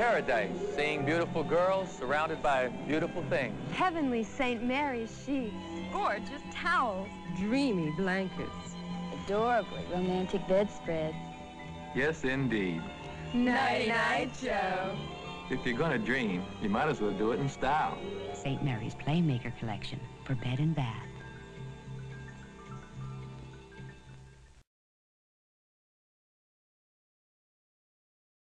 paradise, seeing beautiful girls surrounded by beautiful things. Heavenly St. Mary's sheets. Gorgeous towels. Dreamy blankets. Adorably romantic bedspreads. Yes, indeed. Night-night, Joe. If you're going to dream, you might as well do it in style. St. Mary's Playmaker Collection for bed and bath.